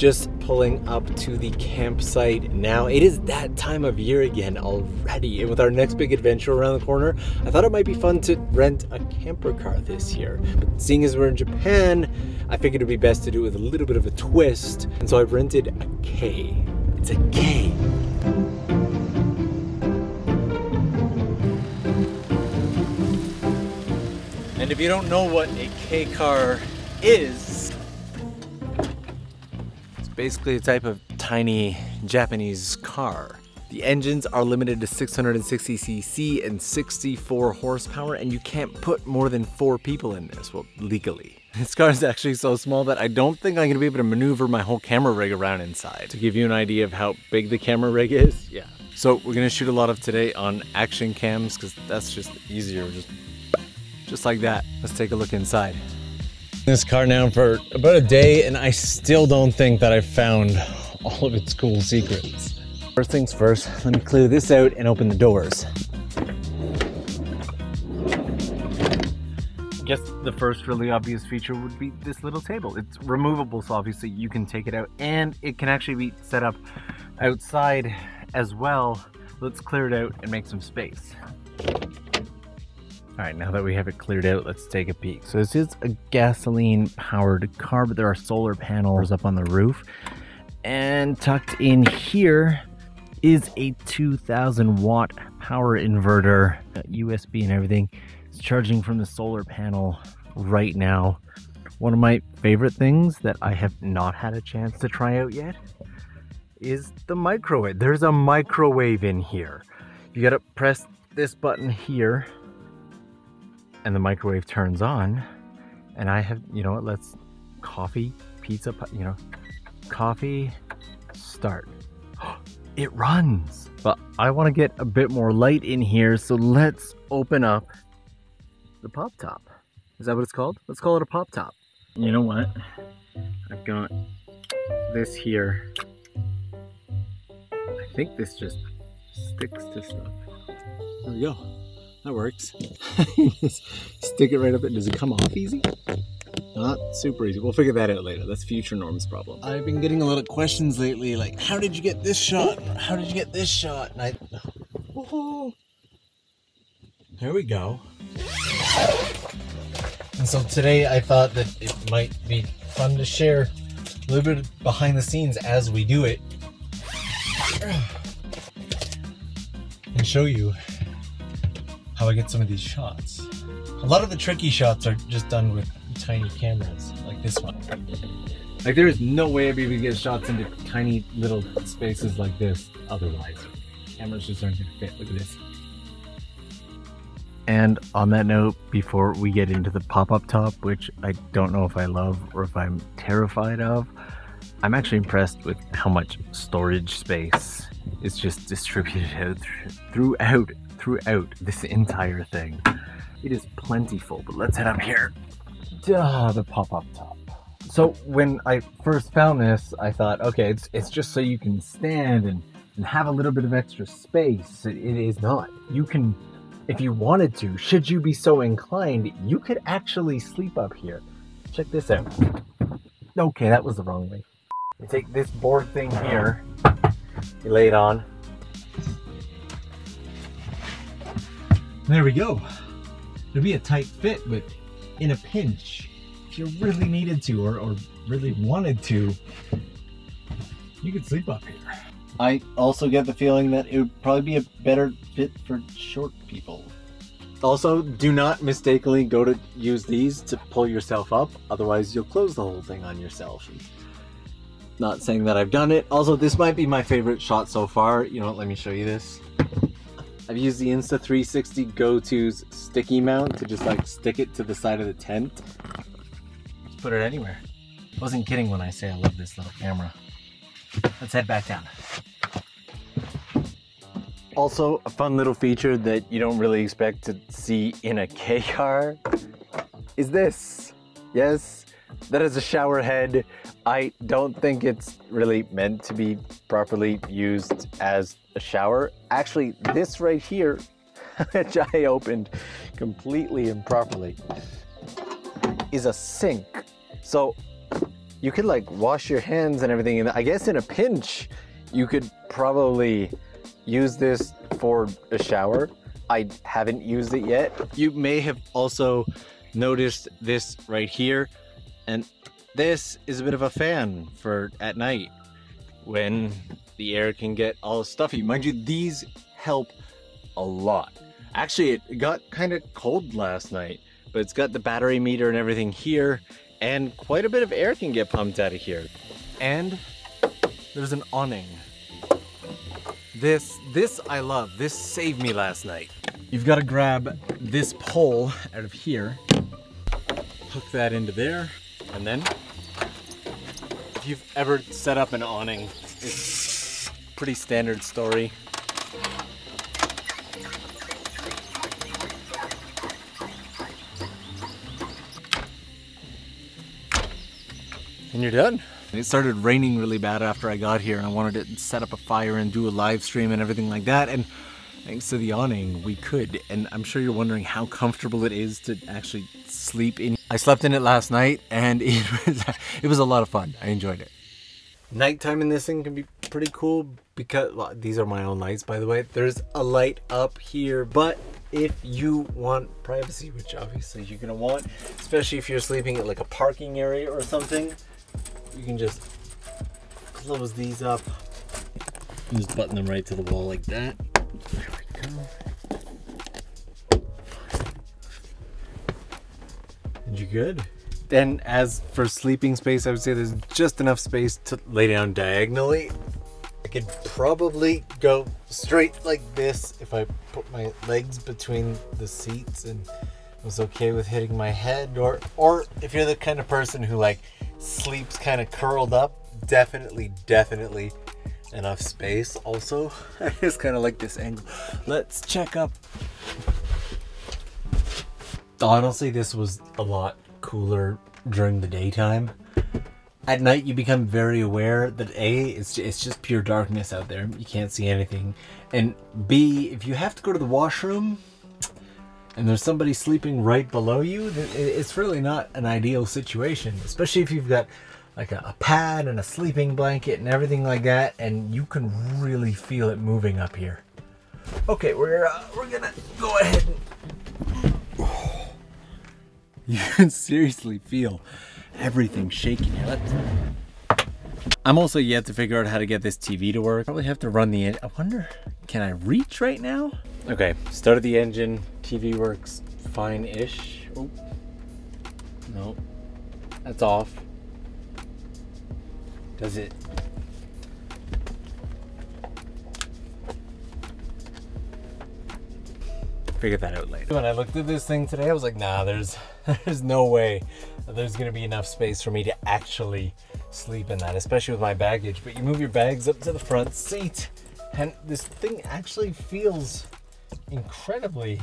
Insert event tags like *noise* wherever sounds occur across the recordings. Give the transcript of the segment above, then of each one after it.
just pulling up to the campsite now. It is that time of year again already. And with our next big adventure around the corner, I thought it might be fun to rent a camper car this year. But seeing as we're in Japan, I figured it'd be best to do it with a little bit of a twist. And so I've rented a Kei. It's a Kei. And if you don't know what a Kei car is, basically a type of tiny Japanese car. The engines are limited to 660cc and 64 horsepower, and you can't put more than four people in this, well, legally. *laughs* This car is actually so small that I don't think I'm gonna be able to maneuver my whole camera rig around inside. To give you an idea of how big the camera rig is, yeah. So we're gonna shoot a lot of today on action cams, because that's just easier, just, just like that. Let's take a look inside. This car now for about a day, and I still don't think that I've found all of its cool secrets. First things first, let me clear this out and open the doors. I guess the first really obvious feature would be this little table. It's removable, so obviously you can take it out, and it can actually be set up outside as well. Let's clear it out and make some space. All right, now that we have it cleared out, let's take a peek. So this is a gasoline powered car, but there are solar panels up on the roof. And tucked in here is a 2000 watt power inverter, USB and everything. It's charging from the solar panel right now. One of my favorite things that I have not had a chance to try out yet is the microwave. There's a microwave in here. You gotta press this button here and the microwave turns on and I have, you know what, let's coffee, pizza, you know, coffee, start. *gasps* It runs, but I want to get a bit more light in here, so let's open up the pop top. Is that what it's called? Let's call it a pop top. You know what? I've got this here. I think this just sticks to stuff. There we go. That works. *laughs* stick it right up. It. Does it come off easy? Not super easy. We'll figure that out later. That's future Norm's problem. I've been getting a lot of questions lately, like, how did you get this shot? How did you get this shot? And I, oh, here we go. And so today I thought that it might be fun to share a little bit behind the scenes as we do it. *sighs* And show you how I get some of these shots. A lot of the tricky shots are just done with tiny cameras, like this one. Like there is no way I'd be able to get shots into tiny little spaces like this otherwise. Cameras just aren't gonna fit, look at this. And on that note, before we get into the pop-up top, which I don't know if I love or if I'm terrified of, I'm actually impressed with how much storage space is just distributed out *laughs* throughout throughout this entire thing. It is plentiful, but let's head up here. Duh, the pop-up top. So when I first found this, I thought, okay, it's it's just so you can stand and, and have a little bit of extra space. It, it is not. You can, if you wanted to, should you be so inclined, you could actually sleep up here. Check this out. Okay, that was the wrong way. You take this board thing here, you lay it on. There we go. It'll be a tight fit, but in a pinch, if you really needed to or, or really wanted to, you could sleep up here. I also get the feeling that it would probably be a better fit for short people. Also, do not mistakenly go to use these to pull yourself up, otherwise you'll close the whole thing on yourself. Not saying that I've done it. Also, this might be my favorite shot so far. You know what, let me show you this. I've used the Insta360 Go 2's sticky mount to just like stick it to the side of the tent. Just put it anywhere. I wasn't kidding when I say I love this little camera. Let's head back down. Also, a fun little feature that you don't really expect to see in a Kei car is this. Yes, that is a shower head. I don't think it's really meant to be properly used as a shower. Actually, this right here, *laughs* which I opened completely improperly, is a sink. So you could like wash your hands and everything. And I guess in a pinch, you could probably use this for a shower. I haven't used it yet. You may have also noticed this right here. And this is a bit of a fan for at night when the air can get all stuffy. Mind you, these help a lot. Actually, it got kind of cold last night, but it's got the battery meter and everything here, and quite a bit of air can get pumped out of here. And there's an awning. This, this I love. This saved me last night. You've got to grab this pole out of here, hook that into there, and then if you've ever set up an awning, it's pretty standard story. And you're done. It started raining really bad after I got here and I wanted to set up a fire and do a live stream and everything like that. And thanks to the awning, we could. And I'm sure you're wondering how comfortable it is to actually sleep in. I slept in it last night and *laughs* it was, it was a lot of fun. I enjoyed it. Nighttime in this thing can be pretty cool because well, these are my own lights, by the way. There's a light up here, but if you want privacy, which obviously you're gonna want, especially if you're sleeping at like a parking area or something, you can just close these up. Just button them right to the wall like that. There we go. And you're good. Then as for sleeping space, I would say there's just enough space to lay down diagonally. I could probably go straight like this if I put my legs between the seats and was okay with hitting my head or or if you're the kind of person who like sleeps kind of curled up, definitely, definitely enough space also. *laughs* I just kind of like this angle. Let's check up. Honestly, this was a lot cooler during the daytime. At night, you become very aware that A, it's, it's just pure darkness out there. You can't see anything. And B, if you have to go to the washroom, and there's somebody sleeping right below you, it's really not an ideal situation, especially if you've got like a, a, pad and a sleeping blanket and everything like that, and you can really feel it moving up here. Okay, we're uh, we're gonna go ahead and you *laughs* can seriously feel everything shaking here. Let's... I'm also yet to figure out how to get this TV to work. Probably have to run the. I wonder, can I reach right now? Okay, started the engine. TV works fine-ish. Oh, no, that's off. Does it? Figure that out later. When I looked at this thing today, I was like, nah, there's, *laughs* there's no way there's gonna be enough space for me to actually sleep in that, especially with my baggage. But you move your bags up to the front seat, and this thing actually feels incredibly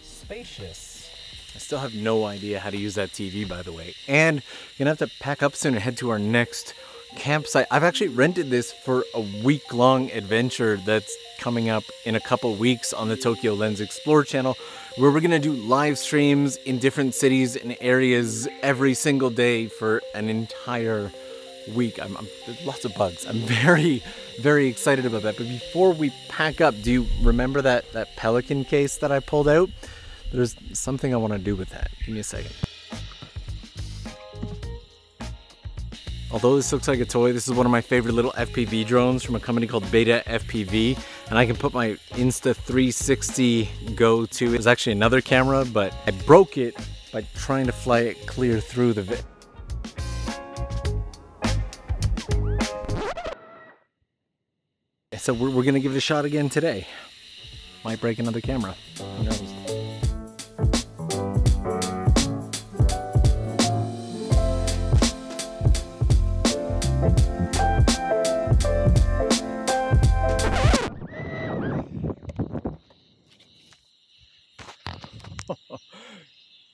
spacious. I still have no idea how to use that TV, by the way. And you're gonna have to pack up soon and head to our next campsite. I've actually rented this for a week-long adventure that's coming up in a couple weeks on the Tokyo Lens Explore channel, where we're gonna do live streams in different cities and areas every single day for an entire week. I'm, I'm lots of bugs. I'm *laughs* very, very excited about that. But before we pack up, do you remember that that pelican case that I pulled out? There's something I want to do with that. Give me a second. Although this looks like a toy, this is one of my favorite little FPV drones from a company called BetaFPV. And I can put my Insta360 Go 2. It. It's actually another camera, but I broke it by trying to fly it clear through the So we're, we're gonna give it a shot again today. Might break another camera.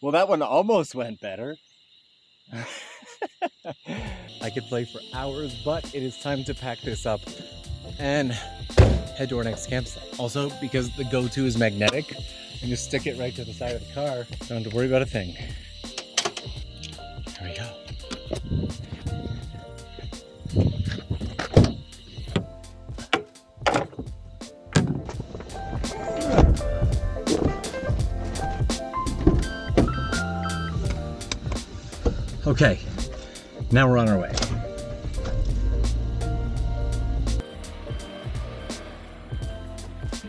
Well, that one almost went better. *laughs* I could play for hours, but it is time to pack this up and head to our next campsite. Also, because the Go 2 is magnetic, and just stick it right to the side of the car. Don't have to worry about a thing. Okay, now we're on our way.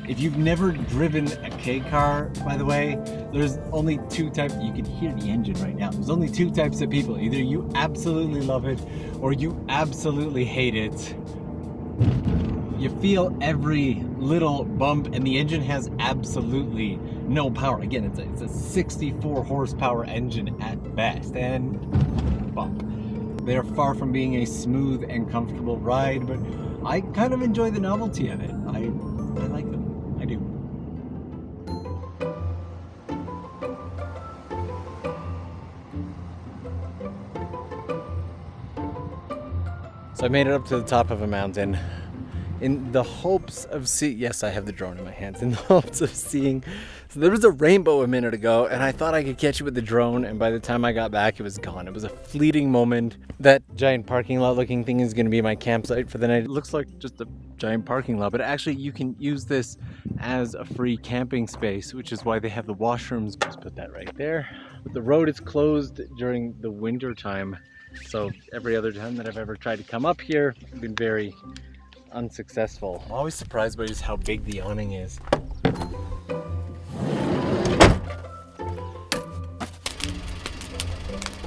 If you've never driven a Kei car, by the way, there's only two types. You can hear the engine right now. There's only two types of people. Either you absolutely love it or you absolutely hate it. You feel every little bump, and the engine has absolutely no power. Again, it's a, it's a 64 horsepower engine at best, and. They're far from being a smooth and comfortable ride, but I kind of enjoy the novelty of it. I, I like them. I do. So I made it up to the top of a mountain in the hopes of seeing. Yes, I have the drone in my hands. In the *laughs* hopes of seeing. So there was a rainbow a minute ago, and I thought I could catch it with the drone. And by the time I got back, it was gone. It was a fleeting moment. That giant parking lot looking thing is going to be my campsite for the night. It looks like just a giant parking lot, but actually you can use this as a free camping space, which is why they have the washrooms. Just put that right there. But the road is closed during the winter time. So every other time that I've ever tried to come up here, I've been very unsuccessful. I'm always surprised by just how big the awning is.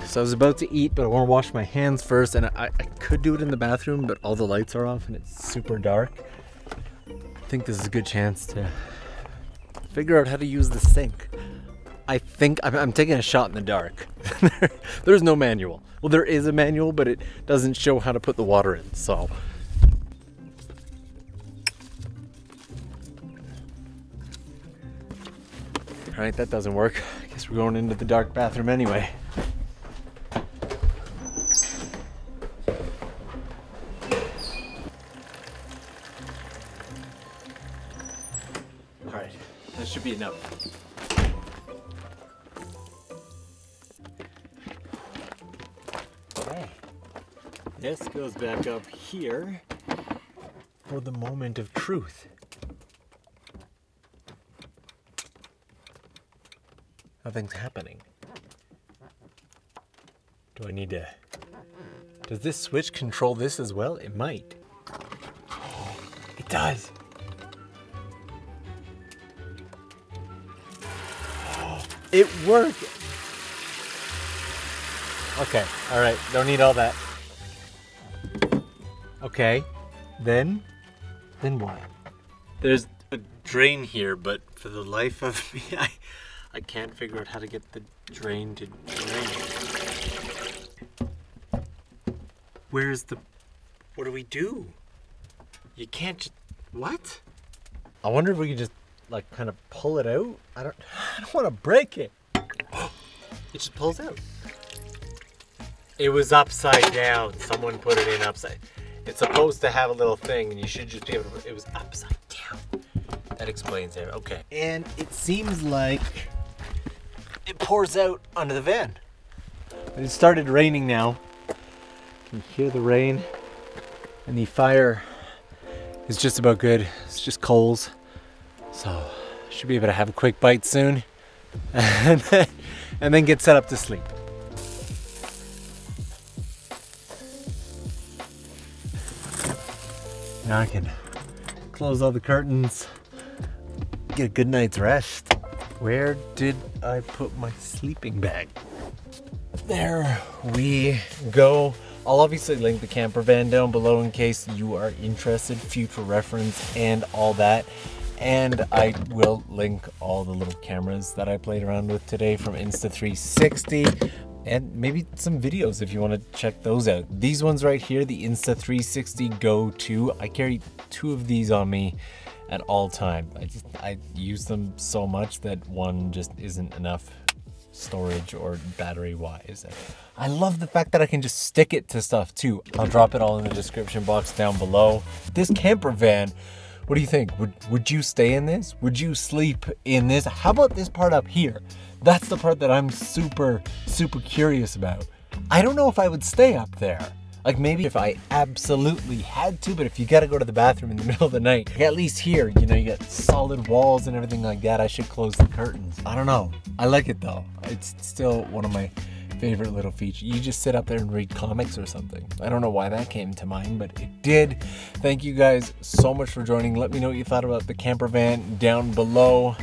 So I was about to eat, but I want to wash my hands first, and I, I could do it in the bathroom, but all the lights are off and it's super dark. I think this is a good chance to figure out how to use the sink. I think I'm, I'm taking a shot in the dark. *laughs* There's no manual. Well, there is a manual, but it doesn't show how to put the water in, so. All right, that doesn't work. I guess we're going into the dark bathroom anyway. All right, that should be enough. Okay, this goes back up here for the moment of truth. Nothing's happening. Do I need to... Does this switch control this as well? It might. It does. It worked. Okay, all right, don't need all that. Okay, then, then what? There's a drain here, but for the life of me, *laughs* I, I can't figure out how to get the drain to drain. Where's the, what do we do? You can't just, what? I wonder if we could just like kind of pull it out. I don't, *sighs* I don't want to break it. *gasps* It just pulls out. It was upside down. Someone put it in upside. It's supposed to have a little thing, and you should just be able to. It was upside down. That explains it. Okay. And it seems like it pours out onto the van. It started raining now. You can hear the rain, and the fire is just about good. It's just coals, so should be able to have a quick bite soon, *laughs* and then, and then get set up to sleep. Now I can close all the curtains, get a good night's rest. Where did I put my sleeping bag? There we go. I'll obviously link the camper van down below in case you are interested, future reference and all that. And I will link all the little cameras that I played around with today from Insta360 and maybe some videos if you want to check those out. These ones right here, the Insta360 Go 2, I carry two of these on me at all time. I just I use them so much that one just isn't enough storage or battery wise. I love the fact that I can just stick it to stuff too. I'll drop it all in the description box down below. This camper van, what do you think? Would would you stay in this? Would you sleep in this? How about this part up here? That's the part that I'm super, super curious about. I don't know if I would stay up there. Like maybe if I absolutely had to, but if you gotta go to the bathroom in the *laughs* middle of the night, at least here, you know, you got solid walls and everything like that, I should close the curtains. I don't know. I like it though. It's still one of my favorite little feature. You just sit up there and read comics or something. I don't know why that came to mind, but it did. Thank you guys so much for joining. Let me know what you thought about the camper van down below.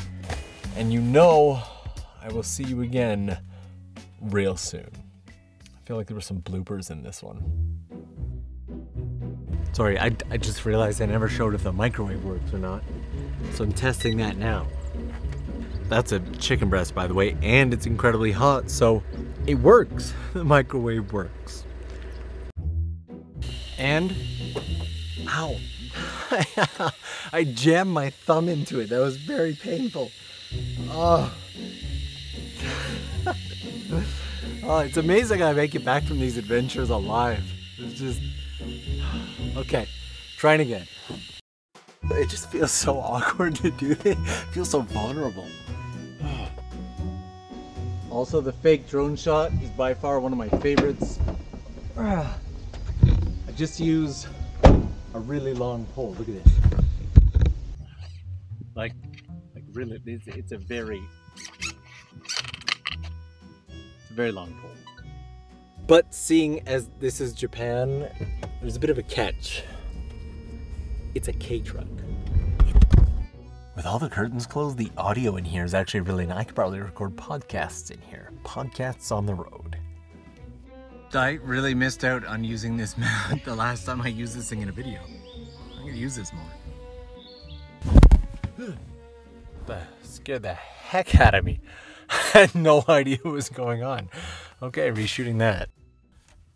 And you know, I will see you again real soon. Feel like there were some bloopers in this one. Sorry, I, I just realized I never showed if the microwave works or not. So I'm testing that now. That's a chicken breast, by the way, and it's incredibly hot, so it works. *laughs* The microwave works. And, ow, *laughs* I jammed my thumb into it. That was very painful. Oh. Oh, it's amazing I make it back from these adventures alive. It's just, *sighs* okay, trying again. It just feels so *laughs* awkward to do it. it feels so vulnerable. *sighs* Also, the fake drone shot is by far one of my favorites. *sighs* I just use a really long pole. Look at this. Like, like really, it's, it's a very, it's a very long pole. But seeing as this is Japan, there's a bit of a catch. It's a K-truck. With all the curtains closed, the audio in here is actually really nice. I could probably record podcasts in here. Podcasts on the road. I really missed out on using this *laughs* mount the last time I used this thing in a video. I'm gonna use this more. that scared the heck out of me. I *laughs* had no idea what was going on. Okay, reshooting that.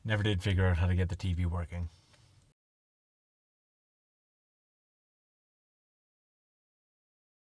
Never did figure out how to get the TV working.